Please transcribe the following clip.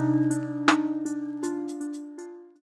Música